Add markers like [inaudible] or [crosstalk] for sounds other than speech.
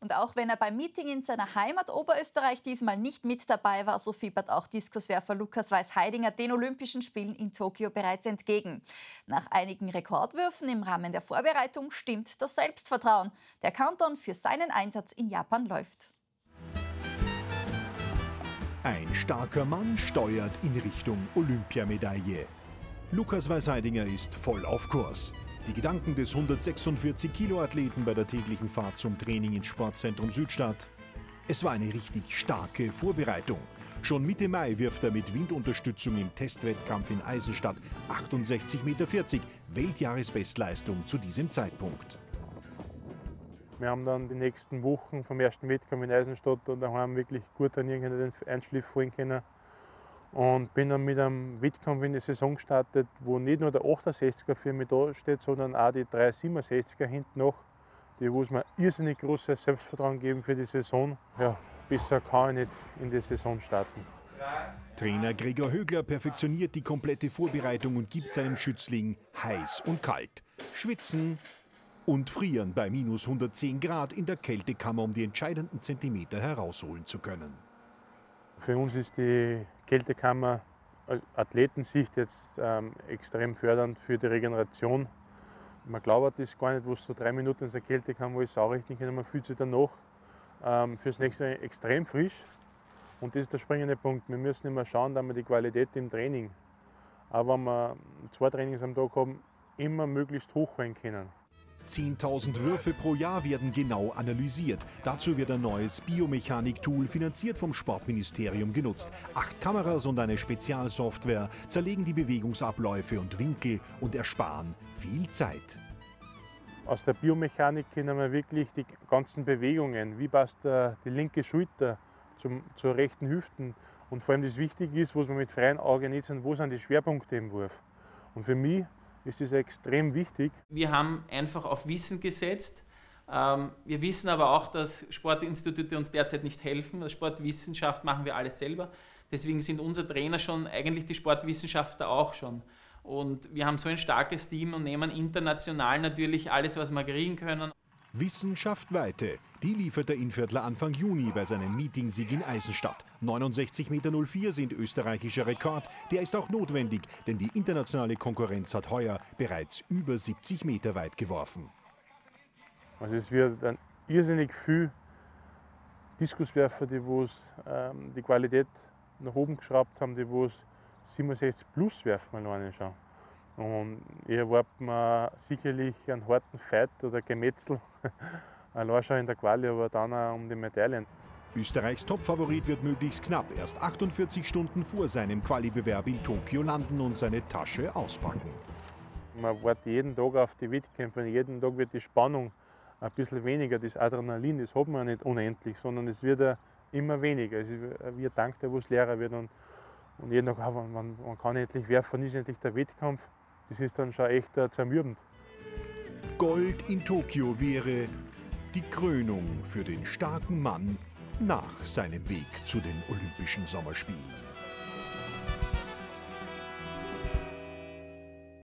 Und auch wenn er beim Meeting in seiner Heimat Oberösterreich diesmal nicht mit dabei war, so fiebert auch Diskuswerfer Lukas Weiß-Heidinger den Olympischen Spielen in Tokio bereits entgegen. Nach einigen Rekordwürfen im Rahmen der Vorbereitung stimmt das Selbstvertrauen. Der Countdown für seinen Einsatz in Japan läuft. Ein starker Mann steuert in Richtung Olympiamedaille. Lukas Weißheidinger ist voll auf Kurs. Die Gedanken des 146-Kilo-Athleten bei der täglichen Fahrt zum Training ins Sportzentrum Südstadt. Es war eine richtig starke Vorbereitung. Schon Mitte Mai wirft er mit Windunterstützung im Testwettkampf in Eisenstadt 68,40 Meter, Weltjahresbestleistung zu diesem Zeitpunkt. Wir haben dann die nächsten Wochen vom ersten Wettkampf in Eisenstadt und daheim wirklich gut trainieren können, den Einschliff fallen können. Und bin dann mit einem Wettkampf in die Saison gestartet, wo nicht nur der 68er für mich da steht, sondern auch die 367er hinten noch, die es mir irrsinnig großes Selbstvertrauen geben für die Saison. Ja, besser kann ich nicht in die Saison starten. Trainer Gregor Högler perfektioniert die komplette Vorbereitung und gibt seinem Schützling heiß und kalt. Schwitzen, und frieren bei minus 110 Grad in der Kältekammer, um die entscheidenden Zentimeter herausholen zu können. Für uns ist die Kältekammer aus Athletensicht jetzt ähm, extrem fördernd für die Regeneration. Man glaubt das gar nicht, was so drei Minuten in der Kältekammer ist, auch richtig, man fühlt sich danach ähm, fürs nächste extrem frisch. Und das ist der springende Punkt. Wir müssen immer schauen, dass wir die Qualität im Training, aber wenn wir zwei Trainings am Tag haben, immer möglichst hochholen können. 10.000 Würfe pro Jahr werden genau analysiert. Dazu wird ein neues Biomechanik-Tool finanziert vom Sportministerium genutzt. Acht Kameras und eine Spezialsoftware zerlegen die Bewegungsabläufe und Winkel und ersparen viel Zeit. Aus der Biomechanik kennen wir wirklich die ganzen Bewegungen. Wie passt die linke Schulter zum, zur rechten Hüften? Und vor allem das Wichtige ist, was man mit freiem Auge nicht sehen, wo sind die Schwerpunkte im Wurf? Und für mich ist es extrem wichtig. Wir haben einfach auf Wissen gesetzt. Ähm, wir wissen aber auch, dass Sportinstitute uns derzeit nicht helfen. Sportwissenschaft machen wir alles selber. Deswegen sind unsere Trainer schon eigentlich die Sportwissenschaftler auch schon. Und wir haben so ein starkes Team und nehmen international natürlich alles, was wir kriegen können. Wissenschaft Weite, die liefert der Inviertler Anfang Juni bei seinem Meeting-Sieg in Eisenstadt. 69,04 Meter sind österreichischer Rekord. Der ist auch notwendig, denn die internationale Konkurrenz hat heuer bereits über 70 Meter weit geworfen. Also es wird dann irrsinnig viel Diskuswerfer, die wo's, ähm, die Qualität nach oben geschraubt haben, die wo 67 plus werfen alleine schon. Und ich erwarte mir sicherlich einen harten Fight oder Gemetzel, [laughs] allein schon in der Quali, aber dann auch um die Medaillen. Österreichs Topfavorit wird möglichst knapp erst 48 Stunden vor seinem Qualibewerb in Tokio landen und seine Tasche auspacken. Man wartet jeden Tag auf die Wettkämpfe, jeden Tag wird die Spannung ein bisschen weniger, das Adrenalin, das hat man nicht unendlich, sondern es wird immer weniger. Es wird Dank, der wo es leerer wird und, und jeden Tag, man, man kann endlich werfen, ist endlich der Wettkampf das ist dann schon echt äh, zermürbend. Gold in Tokio wäre die Krönung für den starken Mann nach seinem Weg zu den Olympischen Sommerspielen.